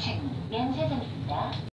Hình.